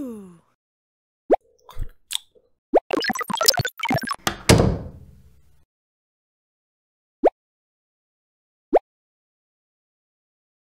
Ooh.